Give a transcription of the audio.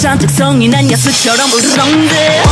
잔뜩 성이 난 야수처럼 울렁대